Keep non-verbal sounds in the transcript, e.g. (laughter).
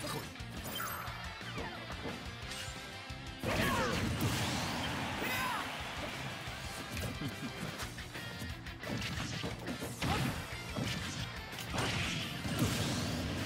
来 (laughs) い